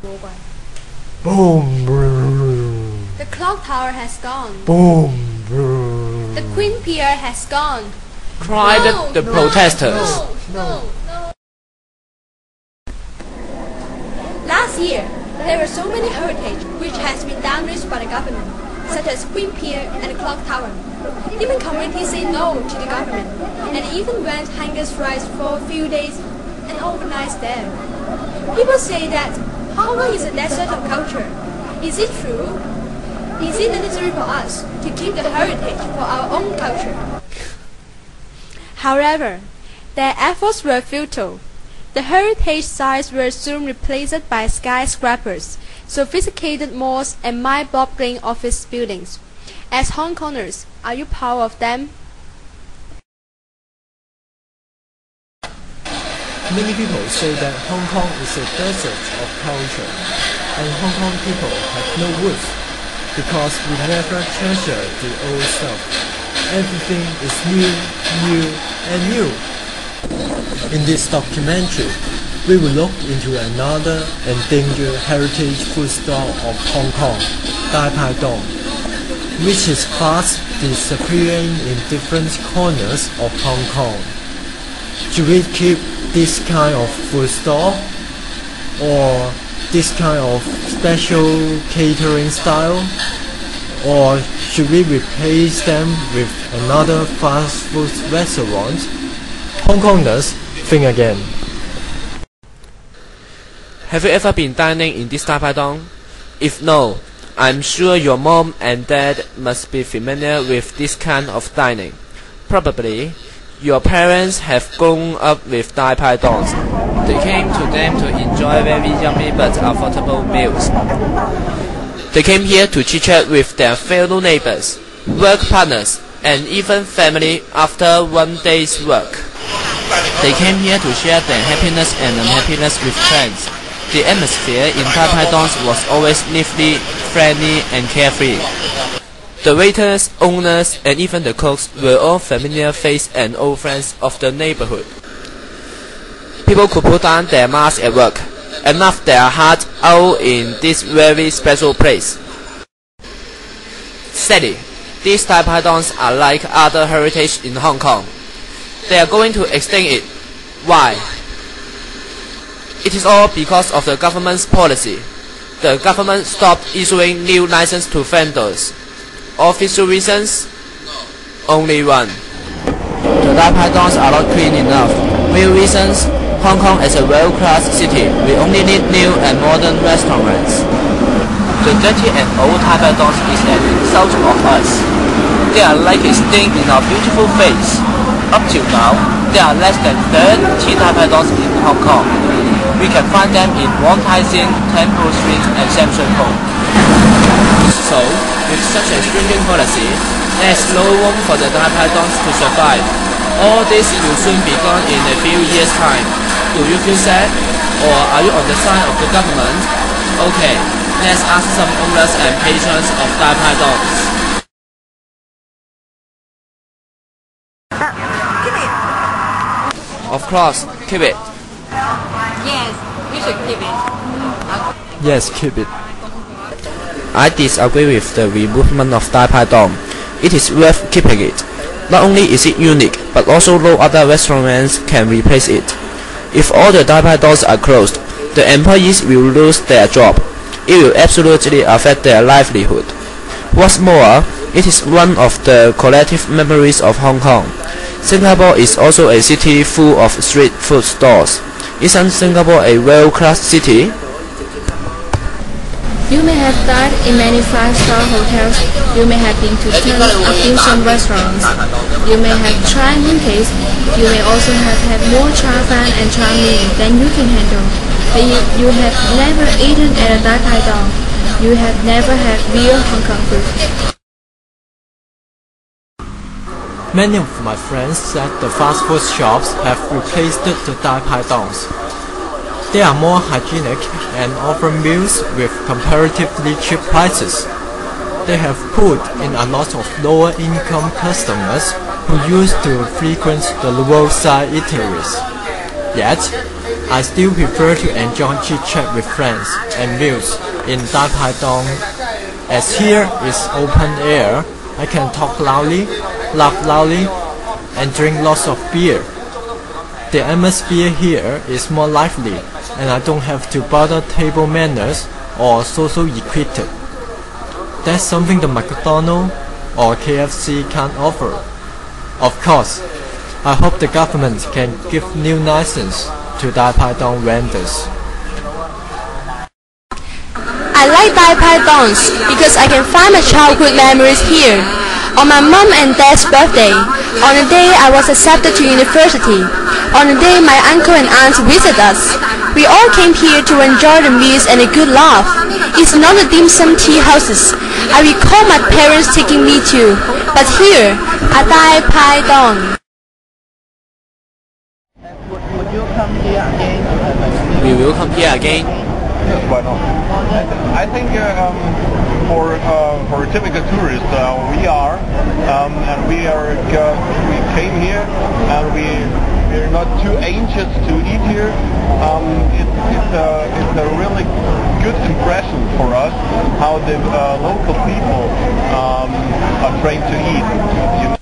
Boom. Boom. The clock tower has gone. Boom. Boom. The Queen Pier has gone. cried No, the no, protesters. No, no, no. Last year, there were so many heritage which has been damaged by the government, such as Queen Pier and the Clock Tower. Even communities say no to the government, and even went hunger strikes for a few days and organized them. People say that Kong is a desert of culture. Is it true? Is it necessary for us to keep the heritage for our own culture? However, their efforts were futile. The heritage sites were soon replaced by skyscrapers, sophisticated malls, and mind-boggling office buildings. As Hong Kongers, are you proud of them? Many people say that Hong Kong is a desert of culture, and Hong Kong people have no roots because we never treasure the old stuff. Everything is new, new, and new. In this documentary, we will look into another endangered heritage food store of Hong Kong, Dai Pai Dong, which is fast disappearing in different corners of Hong Kong. Should we keep this kind of food store or this kind of special catering style or should we replace them with another fast food restaurant? Hong Kongers think again. Have you ever been dining in this Tai Dong? If no, I'm sure your mom and dad must be familiar with this kind of dining. Probably, your parents have grown up with Dai Pai Dongs. They came to them to enjoy very yummy but affordable meals. They came here to chit-chat with their fellow neighbors, work partners, and even family after one day's work. They came here to share their happiness and unhappiness with friends. The atmosphere in Dai Pai Dongs was always lively, friendly, and carefree. The waiters, owners, and even the cooks were all familiar faces and old friends of the neighborhood. People could put down their masks at work and laugh their hearts out in this very special place. Sadly, these Dai Pai Dongs are like other heritage in Hong Kong. They are going to extinct it. Why? It is all because of the government's policy. The government stopped issuing new licenses to vendors. Official reasons? Only one. The Pai are not clean enough. Real reasons? Hong Kong is a world-class city. We only need new and modern restaurants. The dirty and old Pai is an insult of us. They are like a stain in our beautiful face. Up till now, there are less than 30 Dai Pai in Hong Kong. We can find them in Wong Tai Sin, Temple Street, and Shui Po. So, with such a stringent policy, there is no room for the Dai Pai Dongs to survive. All this will soon be gone in a few years' time. Do you feel sad? Or are you on the side of the government? Okay, let's ask some owners and patrons of Dai Pai Dongs. Of course, keep it. Yes, we should keep it. Yes, keep it. I disagree with the removement of Dong. It is worth keeping it. Not only is it unique, but also no other restaurants can replace it. If all the Pai Dongs are closed, the employees will lose their job. It will absolutely affect their livelihood. What's more, it is one of the collective memories of Hong Kong. Singapore is also a city full of street food stores. Isn't Singapore a world-class city? You may have dined in many five-star hotels. You may have been to tons of restaurants. You may have tried mooncakes. You may also have had more char fan and char mee than you can handle. But you, you have never eaten at a Dai Pai Dong. You have never had real Hong Kong food. Many of my friends said the fast food shops have replaced the Dai Pai Dongs. They are more hygienic and offer meals with comparatively cheap prices. They have pulled in a lot of lower income customers who used to frequent the roadside eateries. Yet, I still prefer to enjoy chit chat with friends and meals in Dai Pai Dong. As here is open air, I can talk loudly, laugh loudly, and drink lots of beer. The atmosphere here is more lively, and I don't have to bother table manners or social etiquette. That's something the McDonald's or KFC can't offer. Of course, I hope the government can give new license to Dai Pai Dong vendors. I like Dai Pai Dongs because I can find my childhood memories here. On my mom and dad's birthday, on the day I was accepted to university, on the day my uncle and aunt visited us, we all came here to enjoy the meals and a good laugh. It's not the dim sum tea houses. I recall my parents taking me to, but here, at Dai Pai Dong. Would, would you come here again? We will come here again. Why not? I think um, for uh, for a typical tourist, uh, we are, um, and we are uh, we came here, and we we're not too anxious to eat here. Um, it, it's a it's a really good impression for us how the uh, local people um, are trained to eat.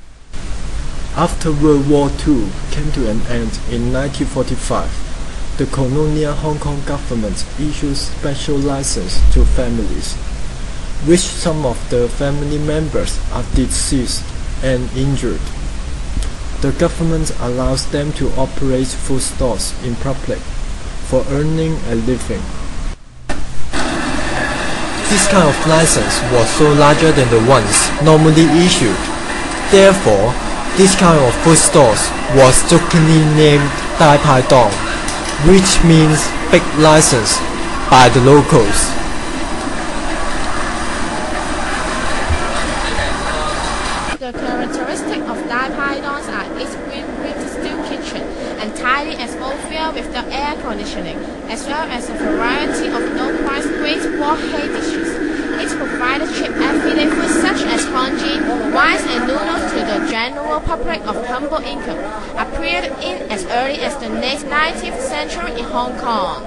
After World War II came to an end in 1945, the colonial Hong Kong government issued special license to families, which some of the family members are deceased and injured. The government allows them to operate food stores in public for earning a living. This kind of license was so larger than the ones normally issued. Therefore, this kind of food stores was jokingly named Dai Pai Dong, which means big license by the locals. The characteristic of Dai Pai Dongs are its green-roofed steel kitchen and tidy atmosphere with the air conditioning, as well as a variety of no-price great hei dishes. It provides cheap everyday food such as congee, rice and noodles to the general public of humble income. Appeared in as early as the late 19th century in Hong Kong.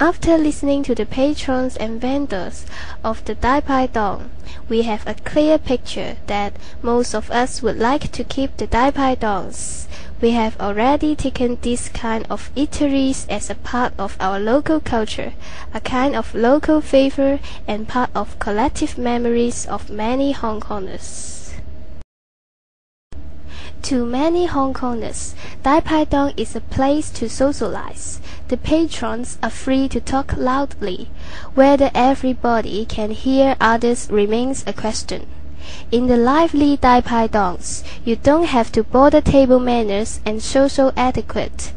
After listening to the patrons and vendors of the Dai Pai Dong, we have a clear picture that most of us would like to keep the Dai Pai Dongs. We have already taken this kind of eateries as a part of our local culture, a kind of local flavor and part of collective memories of many Hong Kongers. To many Hong Kongers, Dai Pai Dong is a place to socialize. The patrons are free to talk loudly. Whether everybody can hear others remains a question. In the lively Dai Pai Dongs, you don't have to bother table manners and social etiquette.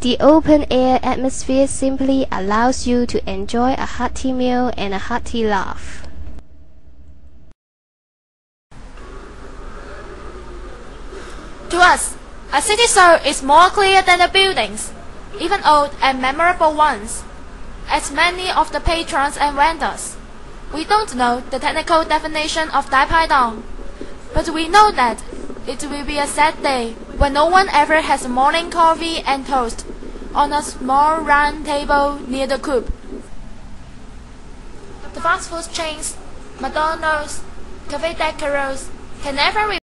The open air atmosphere simply allows you to enjoy a hearty meal and a hearty laugh. To us, a city soul is more clear than the buildings, even old and memorable ones. As many of the patrons and vendors, we don't know the technical definition of Dai Pai Dong, but we know that it will be a sad day when no one ever has morning coffee and toast on a small round table near the coop. The fast food chains, McDonald's, Cafe de Corals can never